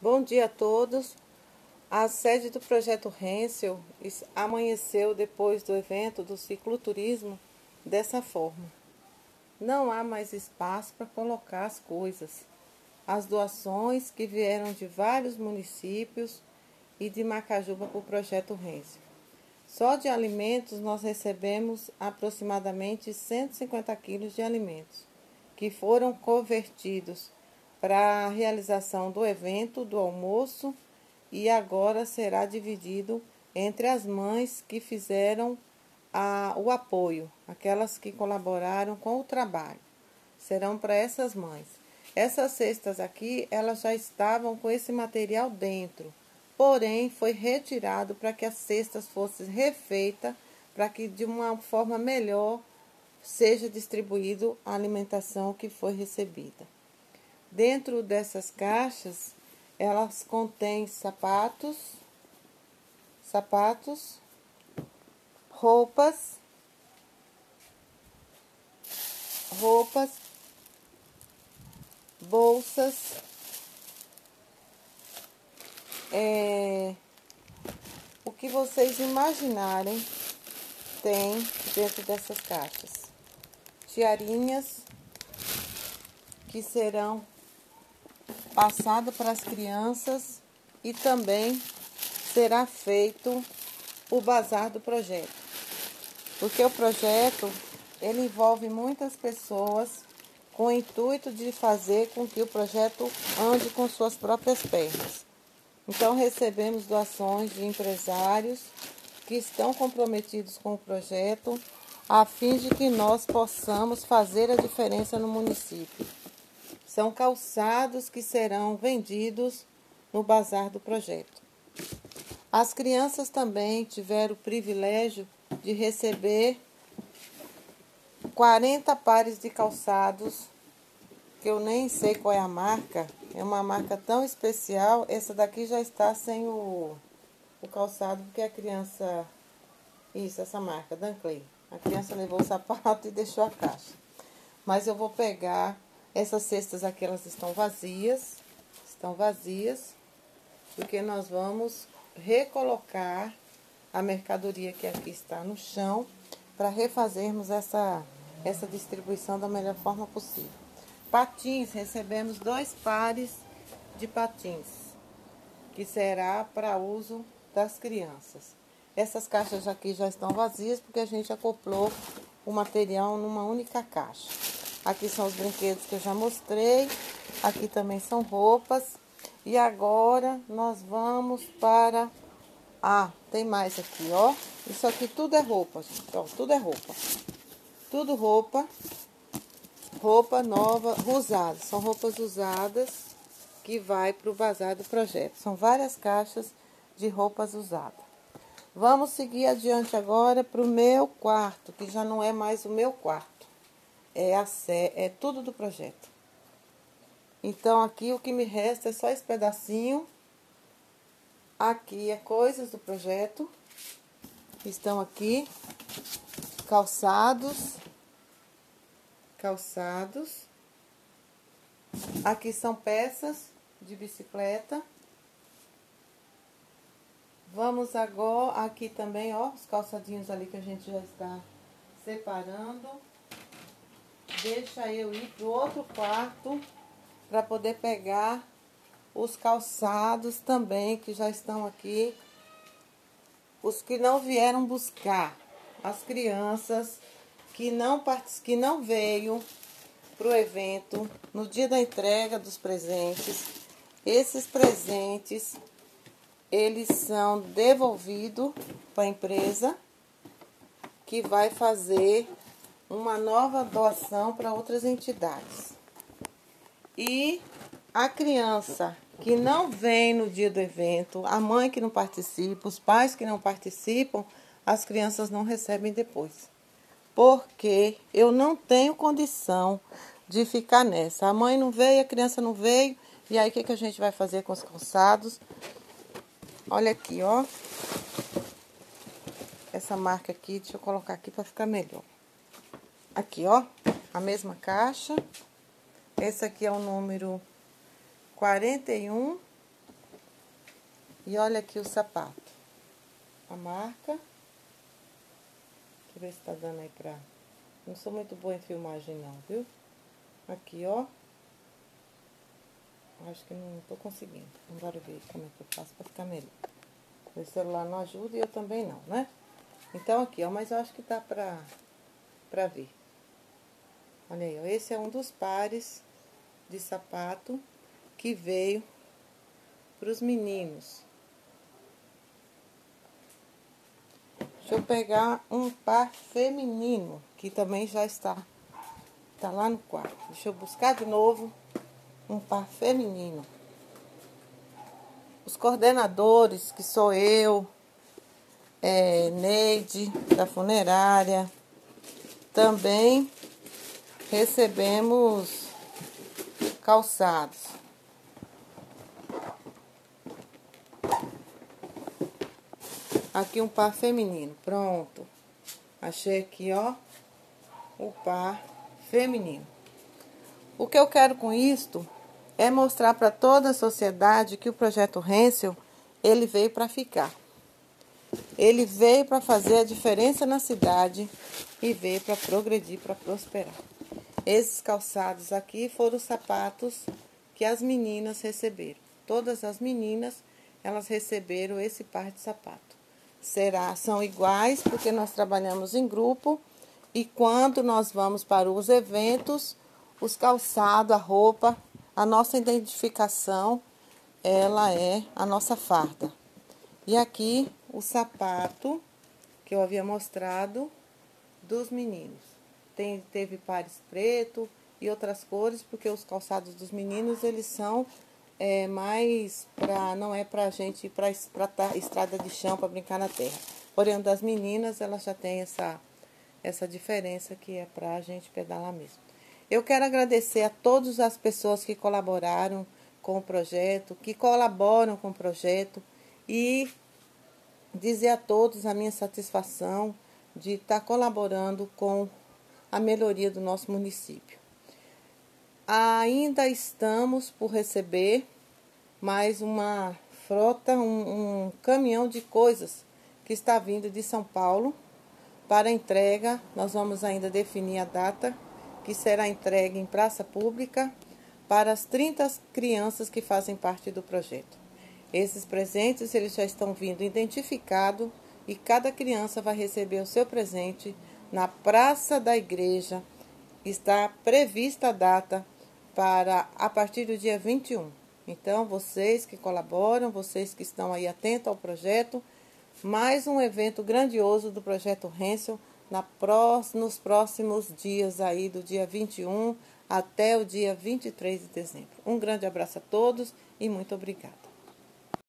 Bom dia a todos. A sede do projeto Rensel amanheceu depois do evento do cicloturismo dessa forma. Não há mais espaço para colocar as coisas. As doações que vieram de vários municípios e de Macajuba para o projeto Rensel. Só de alimentos nós recebemos aproximadamente 150 quilos de alimentos, que foram convertidos para a realização do evento, do almoço, e agora será dividido entre as mães que fizeram a, o apoio, aquelas que colaboraram com o trabalho. Serão para essas mães. Essas cestas aqui, elas já estavam com esse material dentro, porém foi retirado para que as cestas fossem refeitas, para que de uma forma melhor seja distribuído a alimentação que foi recebida. Dentro dessas caixas, elas contêm sapatos, sapatos, roupas, roupas, bolsas, é, o que vocês imaginarem tem dentro dessas caixas. Tiarinhas que serão passado para as crianças e também será feito o bazar do projeto. Porque o projeto ele envolve muitas pessoas com o intuito de fazer com que o projeto ande com suas próprias pernas. Então recebemos doações de empresários que estão comprometidos com o projeto a fim de que nós possamos fazer a diferença no município são calçados que serão vendidos no bazar do projeto. As crianças também tiveram o privilégio de receber 40 pares de calçados, que eu nem sei qual é a marca, é uma marca tão especial. Essa daqui já está sem o, o calçado, porque a criança. Isso, essa marca, Danclay. A criança levou o sapato e deixou a caixa. Mas eu vou pegar essas cestas aqui, elas estão vazias, estão vazias, porque nós vamos recolocar a mercadoria que aqui está no chão para refazermos essa, essa distribuição da melhor forma possível. Patins, recebemos dois pares de patins, que será para uso das crianças. Essas caixas aqui já estão vazias porque a gente acoplou o material numa única caixa. Aqui são os brinquedos que eu já mostrei. Aqui também são roupas. E agora nós vamos para... Ah, tem mais aqui, ó. Isso aqui tudo é roupa, gente. Ó, tudo é roupa. Tudo roupa. Roupa nova, usada. São roupas usadas que vai para o bazar do projeto. São várias caixas de roupas usadas. Vamos seguir adiante agora para o meu quarto, que já não é mais o meu quarto é, a, é tudo do projeto. Então, aqui o que me resta é só esse pedacinho. Aqui é coisas do projeto. Estão aqui calçados. Calçados. Aqui são peças de bicicleta. Vamos agora aqui também, ó, os calçadinhos ali que a gente já está separando deixa eu ir pro outro quarto para poder pegar os calçados também que já estão aqui. Os que não vieram buscar, as crianças que não que não veio para o evento no dia da entrega dos presentes. Esses presentes eles são devolvidos para a empresa que vai fazer uma nova doação para outras entidades. E a criança que não vem no dia do evento, a mãe que não participa, os pais que não participam, as crianças não recebem depois. Porque eu não tenho condição de ficar nessa. A mãe não veio, a criança não veio, e aí o que, que a gente vai fazer com os calçados? Olha aqui, ó. Essa marca aqui, deixa eu colocar aqui para ficar melhor. Aqui, ó, a mesma caixa. Esse aqui é o número 41 E olha aqui o sapato. A marca. Deixa eu ver se tá dando aí pra... Não sou muito boa em filmagem não, viu? Aqui, ó. Acho que não tô conseguindo. Agora ver como é que eu faço pra ficar melhor. O celular não ajuda e eu também não, né? Então, aqui, ó. Mas eu acho que dá pra, pra ver. Olha aí, ó. Esse é um dos pares de sapato que veio para os meninos. Deixa eu pegar um par feminino, que também já está, tá lá no quarto. Deixa eu buscar de novo um par feminino. Os coordenadores, que sou eu, é, Neide, da funerária, também recebemos calçados. Aqui um par feminino, pronto. Achei aqui, ó, o par feminino. O que eu quero com isto é mostrar para toda a sociedade que o projeto Rensel, ele veio para ficar. Ele veio para fazer a diferença na cidade e veio para progredir, para prosperar. Esses calçados aqui foram os sapatos que as meninas receberam. Todas as meninas, elas receberam esse par de sapato. Será, são iguais porque nós trabalhamos em grupo e quando nós vamos para os eventos, os calçados, a roupa, a nossa identificação, ela é a nossa farda. E aqui o sapato que eu havia mostrado dos meninos. Tem, teve pares preto e outras cores, porque os calçados dos meninos, eles são é, mais para não é para gente ir para estrada de chão para brincar na terra. Porém, das meninas, elas já tem essa, essa diferença que é para a gente pedalar mesmo. Eu quero agradecer a todas as pessoas que colaboraram com o projeto, que colaboram com o projeto e dizer a todos a minha satisfação de estar colaborando com a melhoria do nosso município. Ainda estamos por receber mais uma frota, um, um caminhão de coisas que está vindo de São Paulo para entrega. Nós vamos ainda definir a data que será entregue em praça pública para as 30 crianças que fazem parte do projeto. Esses presentes eles já estão vindo identificados e cada criança vai receber o seu presente na praça da igreja. Está prevista a data para a partir do dia 21. Então, vocês que colaboram, vocês que estão aí atentos ao projeto, mais um evento grandioso do projeto Rensel na pró nos próximos dias aí, do dia 21 até o dia 23 de dezembro. Um grande abraço a todos e muito obrigada.